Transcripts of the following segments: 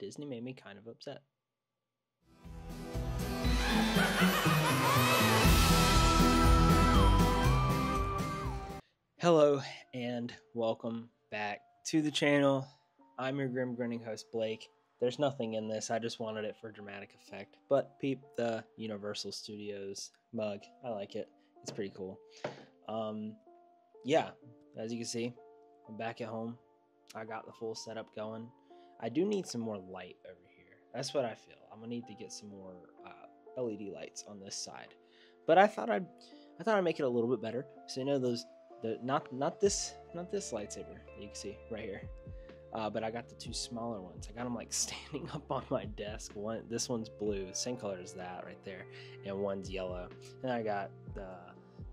Disney made me kind of upset. Hello and welcome back to the channel. I'm your grim grinning host Blake. There's nothing in this. I just wanted it for dramatic effect. But peep the Universal Studios mug. I like it. It's pretty cool. Um, yeah, as you can see, I'm back at home. I got the full setup going. I do need some more light over here. That's what I feel. I'm gonna need to get some more uh, LED lights on this side. But I thought I'd, I thought I'd make it a little bit better. So you know those the not not this not this lightsaber you can see right here uh, but I got the two smaller ones. I got them like standing up on my desk. One, this one's blue, same color as that right there, and one's yellow. And I got the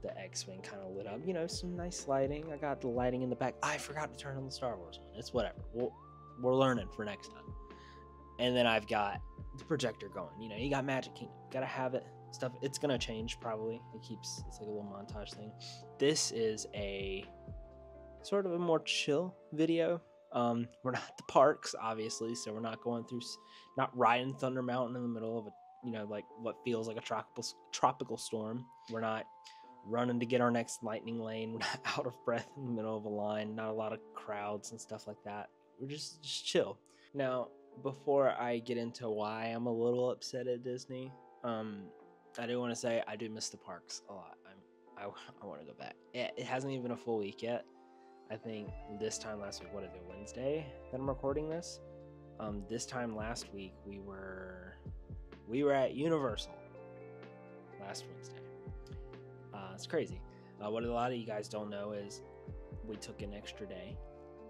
the X-wing kind of lit up. You know, some nice lighting. I got the lighting in the back. I forgot to turn on the Star Wars one. It's whatever. We'll, we're learning for next time. And then I've got the projector going. You know, you got Magic Kingdom. Gotta have it. Stuff it's gonna change probably. It keeps it's like a little montage thing. This is a sort of a more chill video. Um we're not at the parks obviously so we're not going through not riding thunder mountain in the middle of a you know like what feels like a tropical tropical storm. We're not running to get our next lightning lane. We're not out of breath in the middle of a line. Not a lot of crowds and stuff like that we're just just chill now before i get into why i'm a little upset at disney um I do want to say I do miss the parks a lot. I'm, I, I want to go back. It, it hasn't even been a full week yet. I think this time last week, what is it, Wednesday that I'm recording this? Um, this time last week we were we were at Universal last Wednesday. Uh, it's crazy. Uh, what a lot of you guys don't know is we took an extra day.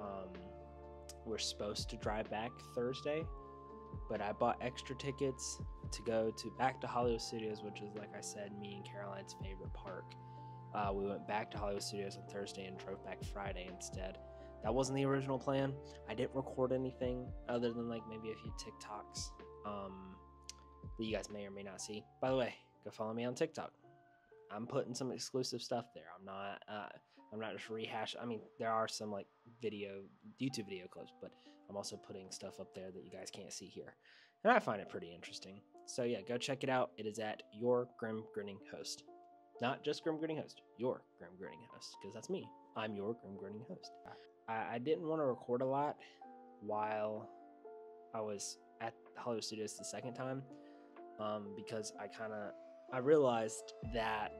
Um, we're supposed to drive back Thursday, but I bought extra tickets to go to back to Hollywood Studios, which is like I said, me and Caroline's favorite park. Uh, we went back to Hollywood Studios on Thursday and drove back Friday instead. That wasn't the original plan. I didn't record anything other than like maybe a few TikToks um, that you guys may or may not see. By the way, go follow me on TikTok. I'm putting some exclusive stuff there. I'm not. Uh, I'm not just rehash. I mean, there are some like video, YouTube video clips, but I'm also putting stuff up there that you guys can't see here, and I find it pretty interesting. So yeah, go check it out. It is at your Grim Grinning Host. Not just Grim Grinning Host, your Grim Grinning Host, because that's me. I'm your Grim Grinning Host. I, I didn't want to record a lot while I was at Hollywood Studios the second time, um, because I kind of I realized that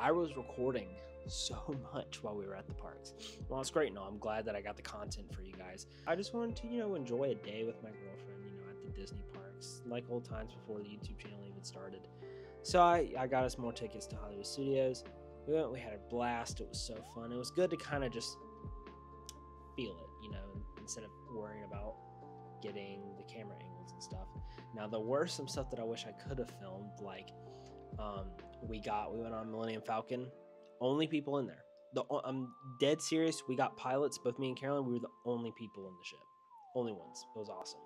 I was recording so much while we were at the parks. Well, it's great. No, I'm glad that I got the content for you guys. I just wanted to, you know, enjoy a day with my girlfriend, you know, at the Disney parks, like old times before the YouTube channel even started. So I, I got us more tickets to Hollywood Studios. We went, we had a blast. It was so fun. It was good to kind of just feel it, you know, instead of worrying about getting the camera angles and stuff. Now there were some stuff that I wish I could have filmed, like um, we got we went on Millennium Falcon, only people in there. The I'm dead serious. We got pilots, both me and Carolyn. We were the only people in the ship, only ones. It was awesome.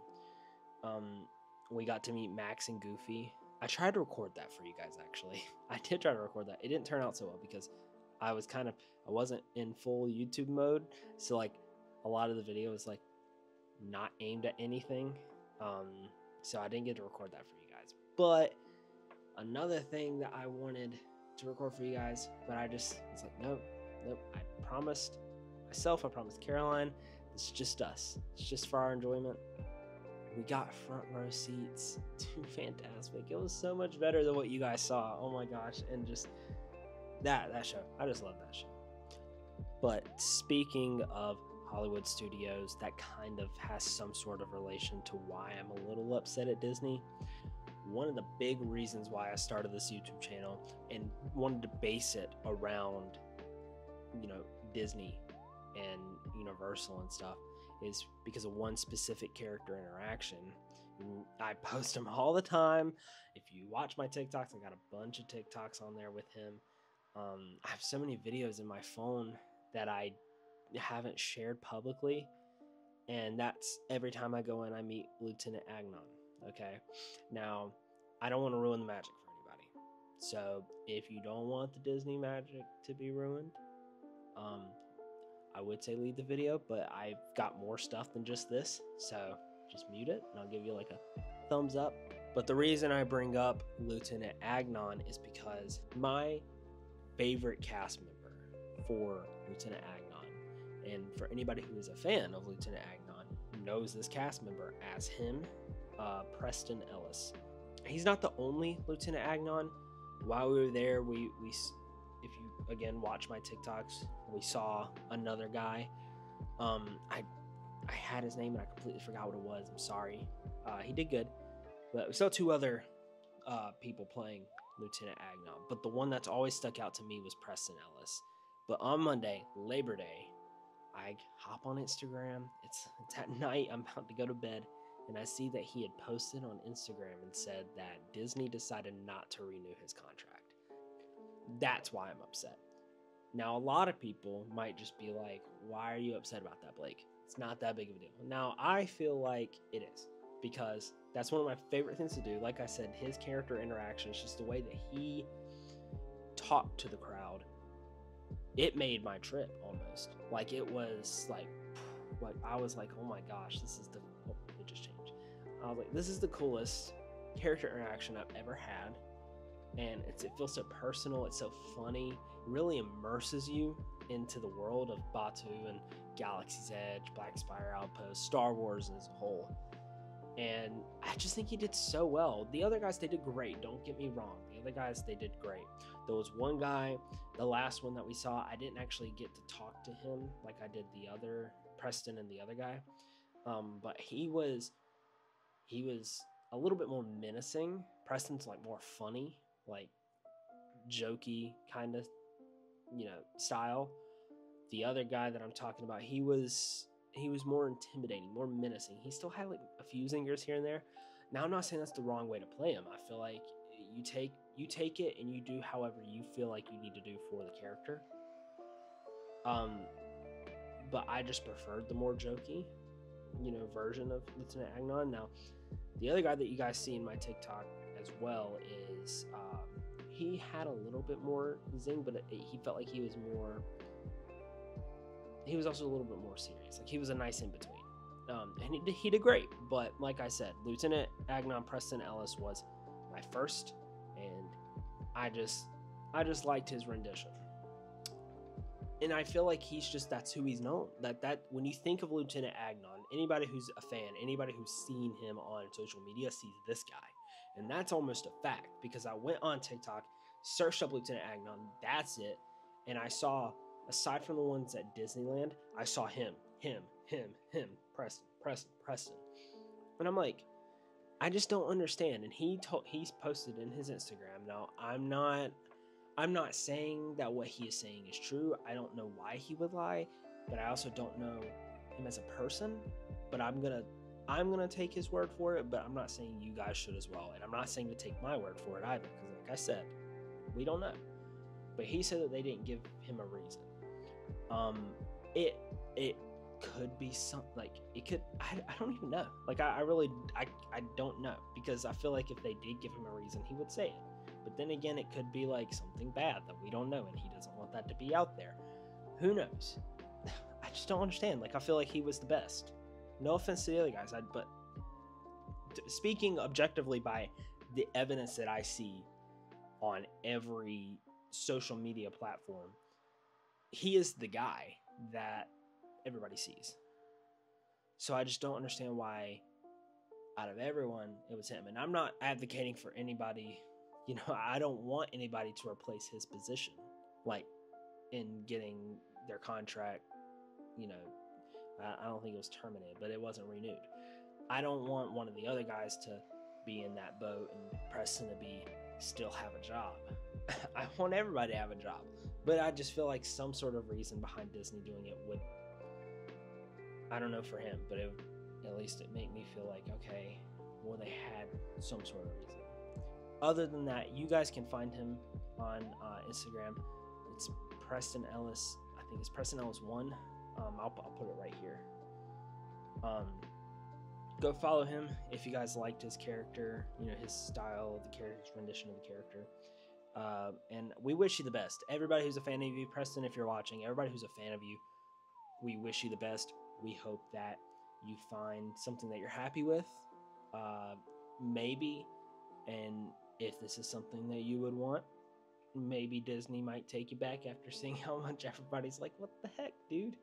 Um, we got to meet Max and Goofy. I tried to record that for you guys actually. I did try to record that. It didn't turn out so well because I was kind of I wasn't in full YouTube mode, so like a lot of the video was like not aimed at anything. Um, so I didn't get to record that for you guys. But another thing that I wanted to record for you guys, but I just it's like, nope, nope. I promised myself, I promised Caroline, it's just us. It's just for our enjoyment. We got front row seats to Fantasmic. It was so much better than what you guys saw. Oh my gosh. And just that that show. I just love that show. But speaking of Hollywood studios, that kind of has some sort of relation to why I'm a little upset at Disney. One of the big reasons why I started this YouTube channel and wanted to base it around, you know, Disney and Universal and stuff is because of one specific character interaction. I post him all the time. If you watch my TikToks, I got a bunch of TikToks on there with him. Um, I have so many videos in my phone that I haven't shared publicly, and that's every time I go in, I meet Lieutenant Agnon. Okay, now I don't want to ruin the magic for anybody. So if you don't want the Disney magic to be ruined, um, I would say leave the video, but I've got more stuff than just this. So just mute it and I'll give you like a thumbs up. But the reason I bring up Lieutenant Agnon is because my favorite cast member for Lieutenant Agnon, and for anybody who is a fan of Lieutenant Agnon, knows this cast member as him, uh, Preston Ellis. He's not the only Lieutenant Agnon. While we were there, we we if you again watch my TikToks, we saw another guy. Um, I I had his name and I completely forgot what it was. I'm sorry. Uh, he did good, but we saw two other uh, people playing Lieutenant Agnon. But the one that's always stuck out to me was Preston Ellis. But on Monday, Labor Day, I hop on Instagram. It's it's at night. I'm about to go to bed, and I see that he had posted on Instagram and said that Disney decided not to renew his contract. That's why I'm upset. Now, a lot of people might just be like, "Why are you upset about that, Blake?" It's not that big of a deal. Now, I feel like it is because that's one of my favorite things to do. Like I said, his character interactions, just the way that he talked to the crowd. It made my trip almost. Like it was like what I was like, oh my gosh, this is the I was like, this is the coolest character interaction I've ever had. And it's it feels so personal, it's so funny, it really immerses you into the world of Batuu and Galaxy's Edge, Black Spire Outpost, Star Wars as a whole. And I just think he did so well. The other guys, they did great. Don't get me wrong. The other guys, they did great. There was one guy, the last one that we saw, I didn't actually get to talk to him like I did the other Preston and the other guy. Um, but he was he was a little bit more menacing. Preston's like more funny, like jokey kind of, you know, style. The other guy that I'm talking about, he was he was more intimidating, more menacing. He still had like a few zingers here and there. Now I'm not saying that's the wrong way to play him. I feel like you take you take it and you do however you feel like you need to do for the character. Um, but I just preferred the more jokey, you know, version of Lieutenant Agnon. Now, the other guy that you guys see in my TikTok as well is um, he had a little bit more zing, but he felt like he was more he was also a little bit more serious. Like he was a nice in between. Um, and he, he did great. But like I said, Lieutenant Agnon Preston Ellis was my first, and I just I just liked his rendition. And I feel like he's just that's who he's known. That that when you think of Lieutenant Agnon, anybody who's a fan, anybody who's seen him on social media sees this guy. And that's almost a fact because I went on TikTok, searched up Lieutenant Agnon, that's it, and I saw aside from the ones at Disneyland, I saw him, him, him, him, Preston, Preston, Preston. And I'm like, I just don't understand. And he told he's posted in his Instagram. Now, I'm not I'm not saying that what he is saying is true. I don't know why he would lie, but I also don't know him as a person. But I'm gonna I'm gonna take his word for it, but I'm not saying you guys should as well. And I'm not saying to take my word for it either, because like I said, we don't know. But he said that they didn't give him a reason. Um, it it could be something like it could. I, I don't even know. Like I, I really I I don't know because I feel like if they did give him a reason, he would say it. But then again, it could be like something bad that we don't know, and he doesn't want that to be out there. Who knows? Just don't understand. Like I feel like he was the best. No offense to the other guys, I, but speaking objectively by the evidence that I see on every social media platform, he is the guy that everybody sees. So I just don't understand why out of everyone it was him. And I'm not advocating for anybody, you know, I don't want anybody to replace his position like in getting their contract, you know, I don't think it was terminated, but it wasn't renewed. I don't want one of the other guys to be in that boat and Preston to be still have a job. I want everybody to have a job. But I just feel like some sort of reason behind Disney doing it would I don't know for him, but it, at least it made me feel like okay, well they had some sort of reason. Other than that, you guys can find him on uh, Instagram. It's Preston Ellis. I think it's Preston Ellis one. Um, I'll, I'll put it right here. Um, go follow him if you guys liked his character, you know his style, the character's rendition of the character. Uh, and we wish you the best. Everybody who's a fan of you, Preston, if you're watching, everybody who's a fan of you, we wish you the best. We hope that you find something that you're happy with, uh, maybe, and if this is something that you would want, maybe Disney might take you back after seeing how much everybody's like, what the heck, dude?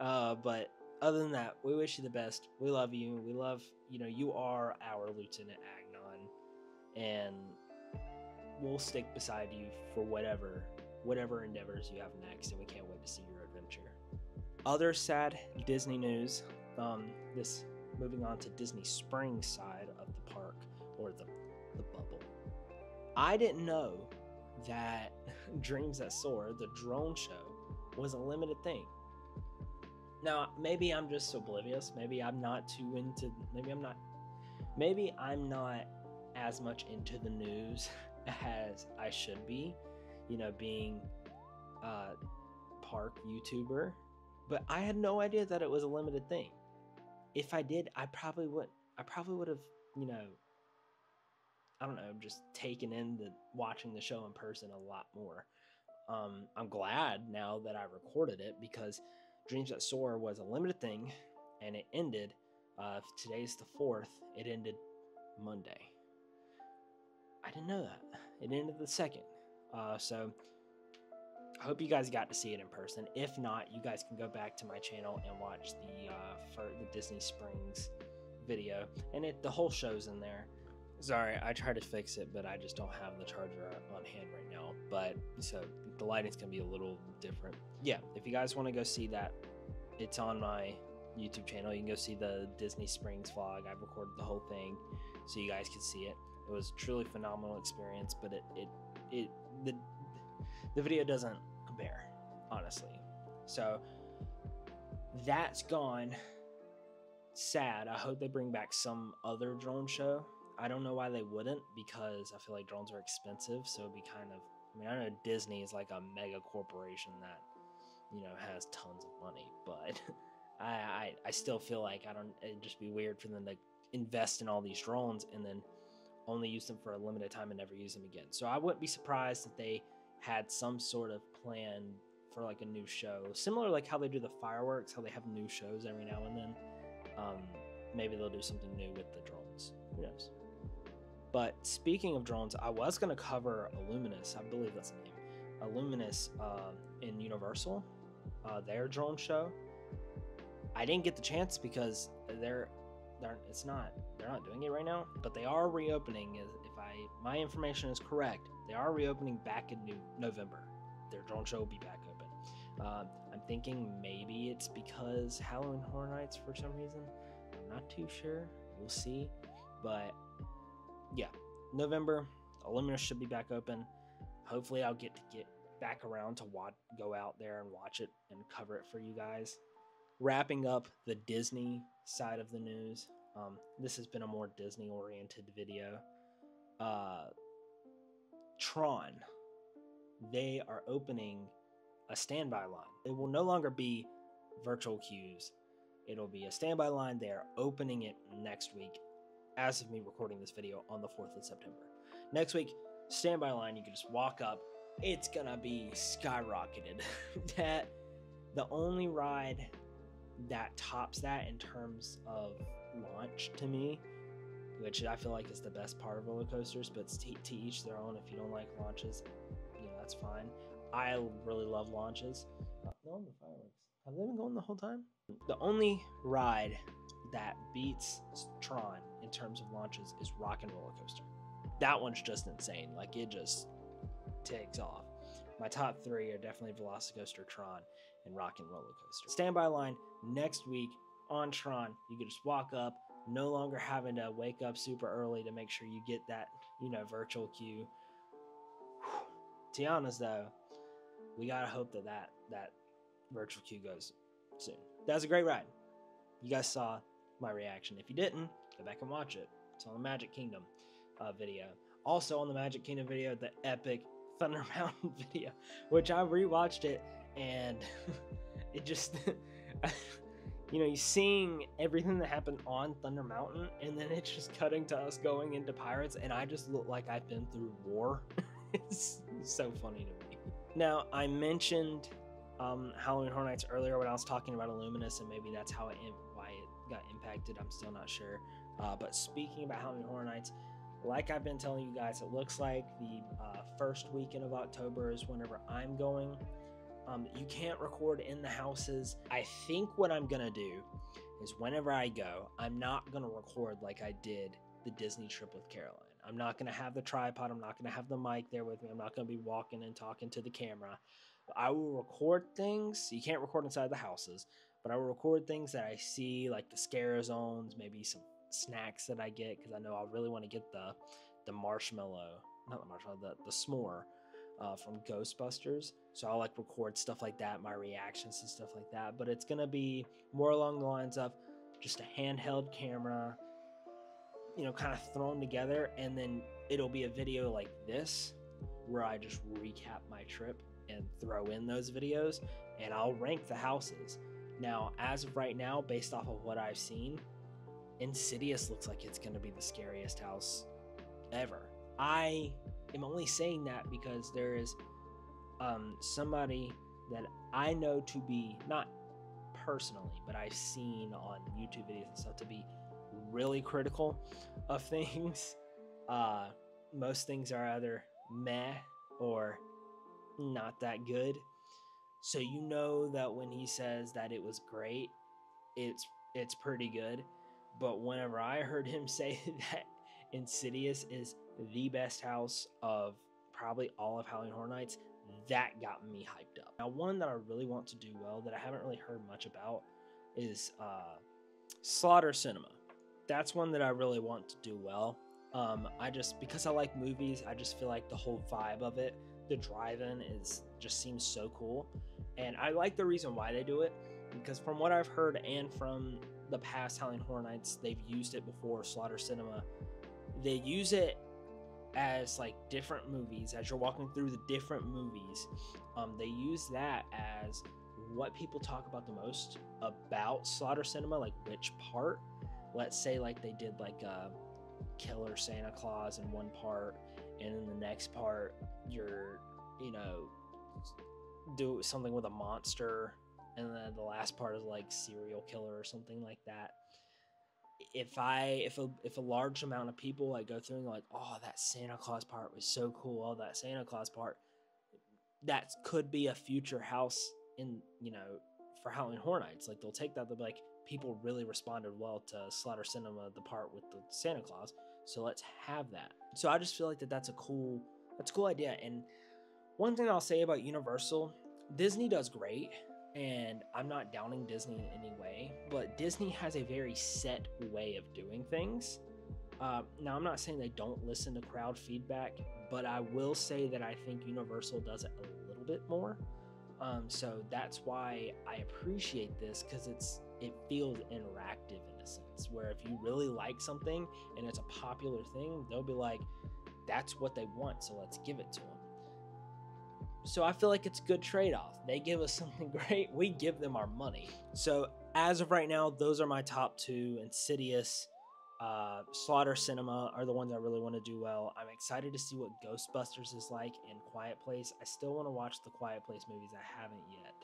Uh, but other than that, we wish you the best. We love you. We love, you know, you are our Lieutenant Agnon, and we'll stick beside you for whatever, whatever endeavors you have next, and we can't wait to see your adventure. Other sad Disney news. Um, this moving on to Disney Springs side of the park or the the bubble. I didn't know that Dreams That Soar, the drone show, was a limited thing. Now, maybe I'm just oblivious. Maybe I'm not too into. Maybe I'm not. Maybe I'm not as much into the news as I should be. You know, being a park YouTuber, but I had no idea that it was a limited thing. If I did, I probably would. I probably would have. You know, I don't know, just taken in the watching the show in person a lot more. Um, I'm glad now that I recorded it because Dreams That Soar was a limited thing, and it ended. Uh, today's the fourth. It ended Monday. I didn't know that. It ended the second. Uh, so I hope you guys got to see it in person. If not, you guys can go back to my channel and watch the uh, for the Disney Springs video, and it the whole show's in there. Sorry, I tried to fix it, but I just don't have the charger on hand right now. But so the lighting's gonna be a little different. Yeah, if you guys want to go see that, it's on my YouTube channel. You can go see the Disney Springs vlog. I recorded the whole thing, so you guys can see it. It was truly phenomenal experience, but it it it the the video doesn't compare, honestly. So that's gone. Sad. I hope they bring back some other drone show I don't know why they wouldn't because I feel like drones are expensive. So it'd be kind of, I mean, I know Disney is like a mega corporation that, you know, has tons of money, but I, I, I still feel like I don't, it'd just be weird for them to invest in all these drones and then only use them for a limited time and never use them again. So I wouldn't be surprised if they had some sort of plan for like a new show, similar like how they do the fireworks, how they have new shows every now and then. Um, maybe they'll do something new with the drones. Who knows? But speaking of drones, I was going to cover Illuminous. I believe that's the name. Illuminous uh, in Universal, uh, their drone show. I didn't get the chance because they're they're it's not they're not doing it right now, but they are reopening. If I my information is correct, they are reopening back in New, November. Their drone show will be back open. Uh, I'm thinking maybe it's because Halloween Horror Nights for some reason. I'm not too sure. We'll see. But yeah, November, Illuminous should be back open. Hopefully, I'll get to get back around to watch, go out there and watch it and cover it for you guys. Wrapping up the Disney side of the news. Um, this has been a more Disney oriented video. Uh, Tron, they are opening a standby line. It will no longer be virtual queues. It'll be a standby line. They are opening it next week as of me recording this video on the 4th of September. Next week, standby line, you can just walk up. It's gonna be skyrocketed. that the only ride that tops that in terms of launch to me, which I feel like is the best part of roller coasters, but to, to each their own. If you don't like launches, you know that's fine. I really love launches. Uh, no, the fireworks. Have they been going the whole time? The only ride that beats Tron in terms of launches is Rock and Roller Coaster. That one's just insane. Like it just takes off. My top three are definitely Velocicoaster, Tron, and Rock and Roller Coaster. Standby line next week on Tron. You can just walk up, no longer having to wake up super early to make sure you get that, you know, virtual queue. Tiana's though, we gotta hope that that that virtual queue goes soon. That was a great ride. You guys saw my reaction. If you didn't, go back and watch it. It's on the Magic Kingdom uh, video. Also on the Magic Kingdom video, the epic Thunder Mountain video, which I rewatched it and it just, you know, you seeing everything that happened on Thunder Mountain and then it's just cutting to us going into Pirates and I just look like I've been through war. it's so funny to me. Now, I mentioned um, Halloween Horror Nights earlier when I was talking about Illuminous and maybe that's how it why it got impacted. I'm still not sure. Uh, but speaking about Halloween Horror Nights, like I've been telling you guys, it looks like the uh, first weekend of October is whenever I'm going. Um, you can't record in the houses. I think what I'm gonna do is whenever I go, I'm not gonna record like I did the Disney trip with Caroline. I'm not gonna have the tripod. I'm not gonna have the mic there with me. I'm not gonna be walking and talking to the camera. I will record things. You can't record inside the houses, but I will record things that I see, like the scare zones, maybe some snacks that I get because I know I really want to get the the marshmallow, not the marshmallow, the the s'more uh, from Ghostbusters. So I'll like record stuff like that, my reactions and stuff like that. But it's gonna be more along the lines of just a handheld camera, you know, kind of thrown together, and then it'll be a video like this where I just recap my trip and throw in those videos, and I'll rank the houses. Now, as of right now, based off of what I've seen, Insidious looks like it's going to be the scariest house ever. I am only saying that because there is um, somebody that I know to be not personally, but I've seen on YouTube videos and stuff to be really critical of things. Uh, most things are either meh or not that good. So you know that when he says that it was great, it's it's pretty good. But whenever I heard him say that Insidious is the best house of probably all of Halloween Horror Nights, that got me hyped up. Now, one that I really want to do well that I haven't really heard much about is uh, Slaughter Cinema. That's one that I really want to do well. Um, I just because I like movies, I just feel like the whole vibe of it, the drive-in is just seems so cool, and I like the reason why they do it because from what I've heard and from the past Halloween Horror Nights, they've used it before. Slaughter Cinema, they use it as like different movies as you're walking through the different movies. Um, they use that as what people talk about the most about Slaughter Cinema, like which part. Let's say like they did like a killer Santa Claus in one part, and in the next part you're you know do something with a monster and then the last part is like serial killer or something like that. If i if a if a large amount of people like go through and like oh that santa claus part was so cool. Oh that santa claus part that could be a future house in you know for halloween horror nights. Like they'll take that they'll be like people really responded well to slaughter cinema the part with the santa claus so let's have that. So i just feel like that that's a cool that's a cool idea. And one thing i'll say about universal disney does great and I'm not downing Disney in any way, but Disney has a very set way of doing things. Uh, now, I'm not saying they don't listen to crowd feedback, but I will say that I think Universal does it a little bit more. Um, so that's why I appreciate this because it's it feels interactive in a sense. Where if you really like something and it's a popular thing, they'll be like, "That's what they want, so let's give it to them." So I feel like it's a good trade off. They give us something great, we give them our money. So as of right now, those are my top two Insidious, uh, Slaughter Cinema are the ones I really want to do well. I'm excited to see what Ghostbusters is like and Quiet Place. I still want to watch the Quiet Place movies, I haven't yet.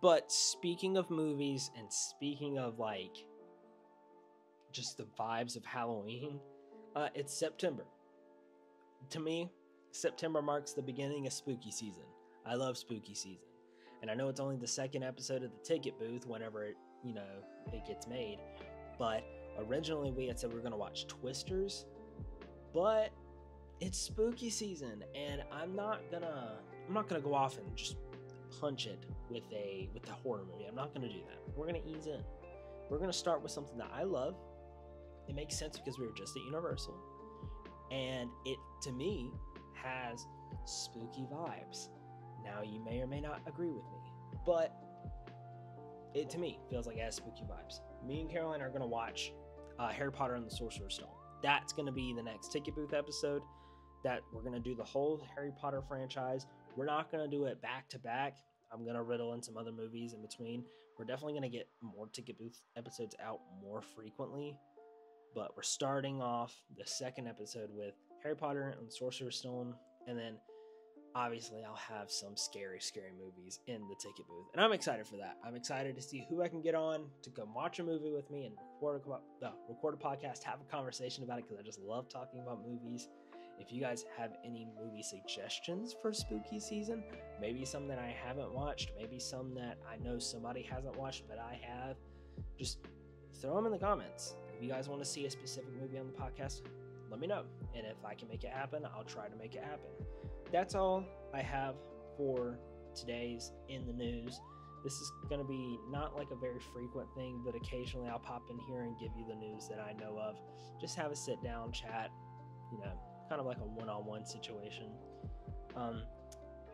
But speaking of movies and speaking of like just the vibes of Halloween, uh, it's September. To me, September marks the beginning of spooky season. I love spooky season. And I know it's only the second episode of the ticket booth whenever it, you know, it gets made. But originally we had said we are gonna watch Twisters, but it's spooky season and I'm not gonna I'm not gonna go off and just punch it with a with a horror movie. I'm not gonna do that. We're gonna ease in. We're gonna start with something that I love. It makes sense because we were just at Universal. And it to me has spooky vibes. Now, you may or may not agree with me, but it to me feels like it has spooky vibes. Me and Caroline are going to watch uh, Harry Potter and the Sorcerer's Stone. That's going to be the next ticket booth episode. That we're going to do the whole Harry Potter franchise. We're not going to do it back to back. I'm going to riddle in some other movies in between. We're definitely going to get more ticket booth episodes out more frequently. But we're starting off the second episode with Harry Potter and Sorcerer's Stone, and then obviously I'll have some scary, scary movies in the ticket booth, and I'm excited for that. I'm excited to see who I can get on to come watch a movie with me and record a, uh, record a podcast, have a conversation about it because I just love talking about movies. If you guys have any movie suggestions for spooky season, maybe some that I haven't watched, maybe some that I know somebody hasn't watched but I have, just throw them in the comments. If you guys want to see a specific movie on the podcast, let me know. And if I can make it happen, I'll try to make it happen that's all I have for today's in the news. This is going to be not like a very frequent thing, but occasionally I'll pop in here and give you the news that I know of. Just have a sit down chat, you know, kind of like a one on one situation. Um,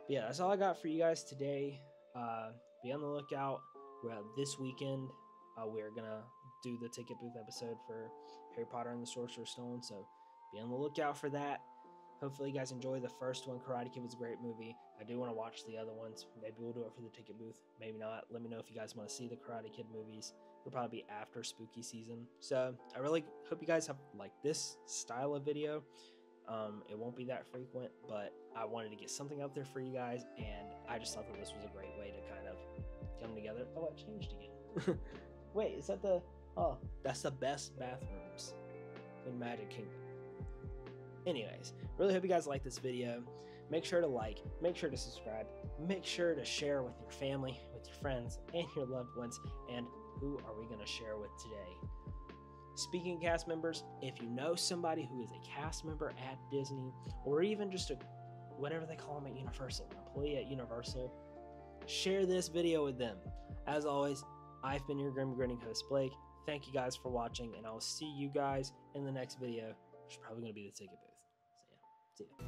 yeah, that's all I got for you guys today. Uh, be on the lookout. Well, this weekend, uh, we're going to do the ticket booth episode for Harry Potter and the Sorcerer's Stone. So be on the lookout for that. Hopefully, you guys enjoy the first one. Karate Kid was a great movie. I do want to watch the other ones. Maybe we'll do it for the ticket booth. Maybe not. Let me know if you guys want to see the Karate Kid movies. It'll probably be after spooky season. So I really hope you guys have like this style of video. Um, it won't be that frequent, but I wanted to get something out there for you guys, and I just thought that this was a great way to kind of come together. Oh, it changed again. Wait, is that the? Oh, that's the best bathrooms in Magic Kingdom. Anyways, really hope you guys like this video. Make sure to like, make sure to subscribe, make sure to share with your family, with your friends, and your loved ones. And who are we going to share with today? Speaking of cast members, if you know somebody who is a cast member at Disney, or even just a whatever they call them at Universal, employee at Universal, share this video with them. As always, I've been your Grim Grinning host, Blake. Thank you guys for watching, and I will see you guys in the next video, which is probably going to be the ticket booth. See you.